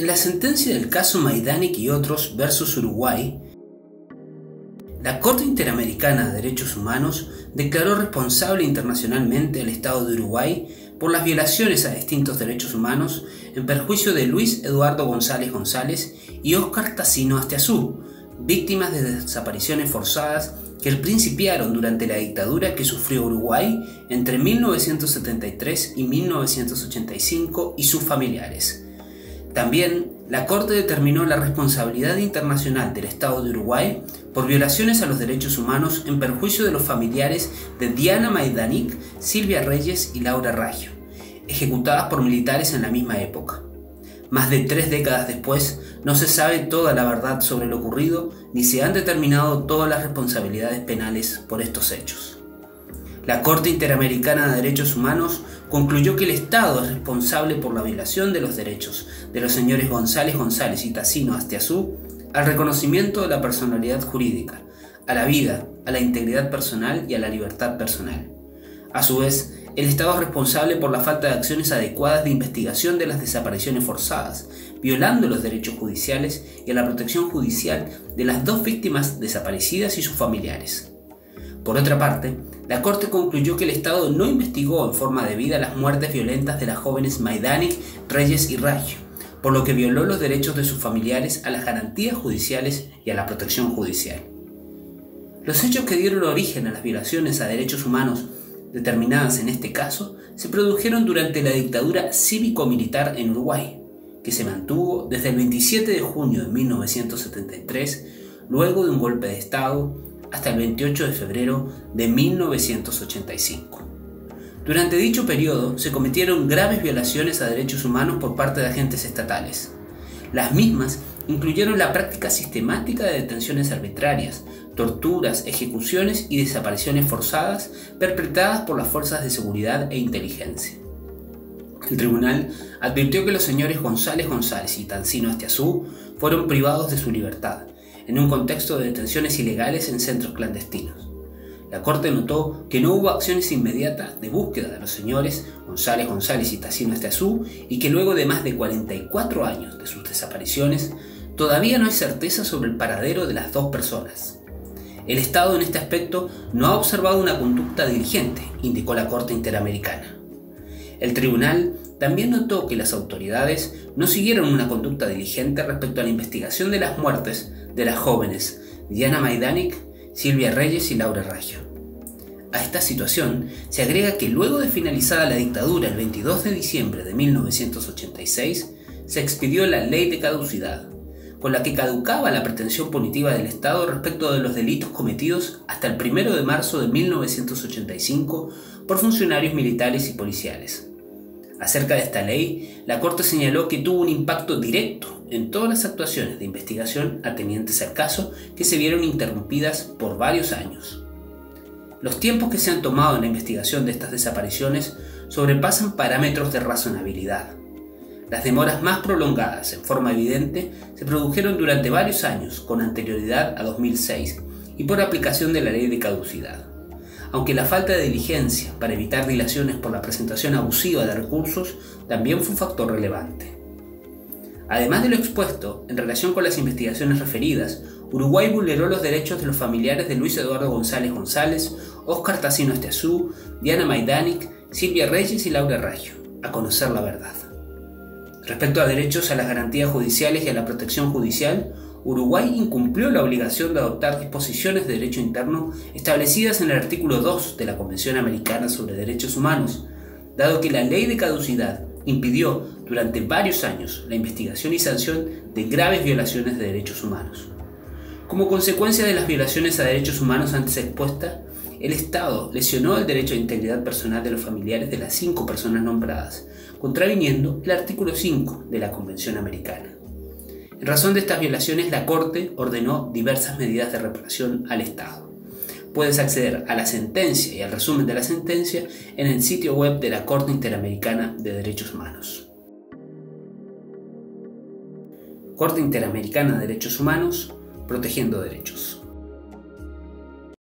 En la sentencia del caso Maidanic y otros versus Uruguay, la Corte Interamericana de Derechos Humanos declaró responsable internacionalmente al Estado de Uruguay por las violaciones a distintos derechos humanos en perjuicio de Luis Eduardo González González y Óscar Tassino Astiazú, víctimas de desapariciones forzadas que principiaron durante la dictadura que sufrió Uruguay entre 1973 y 1985 y sus familiares también, la Corte determinó la responsabilidad internacional del Estado de Uruguay por violaciones a los derechos humanos en perjuicio de los familiares de Diana Maidanic, Silvia Reyes y Laura Raggio, ejecutadas por militares en la misma época. Más de tres décadas después, no se sabe toda la verdad sobre lo ocurrido ni se han determinado todas las responsabilidades penales por estos hechos. La Corte Interamericana de Derechos Humanos concluyó que el Estado es responsable por la violación de los derechos de los señores González González y Tassino Astiazú al reconocimiento de la personalidad jurídica, a la vida, a la integridad personal y a la libertad personal. A su vez, el Estado es responsable por la falta de acciones adecuadas de investigación de las desapariciones forzadas, violando los derechos judiciales y a la protección judicial de las dos víctimas desaparecidas y sus familiares. Por otra parte, la Corte concluyó que el Estado no investigó en forma debida las muertes violentas de las jóvenes Maidanic, Reyes y Raggio, por lo que violó los derechos de sus familiares a las garantías judiciales y a la protección judicial. Los hechos que dieron origen a las violaciones a derechos humanos determinadas en este caso se produjeron durante la dictadura cívico-militar en Uruguay, que se mantuvo desde el 27 de junio de 1973, luego de un golpe de Estado hasta el 28 de febrero de 1985. Durante dicho periodo se cometieron graves violaciones a derechos humanos por parte de agentes estatales. Las mismas incluyeron la práctica sistemática de detenciones arbitrarias, torturas, ejecuciones y desapariciones forzadas perpetradas por las fuerzas de seguridad e inteligencia. El tribunal advirtió que los señores González González y Tancino Astiazú fueron privados de su libertad en un contexto de detenciones ilegales en centros clandestinos. La Corte notó que no hubo acciones inmediatas de búsqueda de los señores González González y Tassino Esteazú y que luego de más de 44 años de sus desapariciones, todavía no hay certeza sobre el paradero de las dos personas. El Estado en este aspecto no ha observado una conducta diligente, indicó la Corte Interamericana. El tribunal también notó que las autoridades no siguieron una conducta diligente respecto a la investigación de las muertes de las jóvenes Diana Maidanic, Silvia Reyes y Laura Raggio. A esta situación se agrega que luego de finalizada la dictadura el 22 de diciembre de 1986, se expidió la ley de caducidad, con la que caducaba la pretensión punitiva del Estado respecto de los delitos cometidos hasta el 1 de marzo de 1985 por funcionarios militares y policiales. Acerca de esta ley, la Corte señaló que tuvo un impacto directo en todas las actuaciones de investigación atenientes al caso que se vieron interrumpidas por varios años. Los tiempos que se han tomado en la investigación de estas desapariciones sobrepasan parámetros de razonabilidad. Las demoras más prolongadas, en forma evidente, se produjeron durante varios años, con anterioridad a 2006, y por aplicación de la ley de caducidad aunque la falta de diligencia para evitar dilaciones por la presentación abusiva de recursos también fue un factor relevante. Además de lo expuesto, en relación con las investigaciones referidas, Uruguay vulneró los derechos de los familiares de Luis Eduardo González González, Óscar Tassino Esteazú, Diana Maidanic, Silvia Reyes y Laura Raggio, a conocer la verdad. Respecto a derechos a las garantías judiciales y a la protección judicial, Uruguay incumplió la obligación de adoptar disposiciones de derecho interno establecidas en el artículo 2 de la Convención Americana sobre Derechos Humanos, dado que la ley de caducidad impidió durante varios años la investigación y sanción de graves violaciones de derechos humanos. Como consecuencia de las violaciones a derechos humanos antes expuestas, el Estado lesionó el derecho a integridad personal de los familiares de las cinco personas nombradas, contraviniendo el artículo 5 de la Convención Americana. En razón de estas violaciones, la Corte ordenó diversas medidas de reparación al Estado. Puedes acceder a la sentencia y al resumen de la sentencia en el sitio web de la Corte Interamericana de Derechos Humanos. Corte Interamericana de Derechos Humanos, protegiendo derechos.